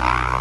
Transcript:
Ah!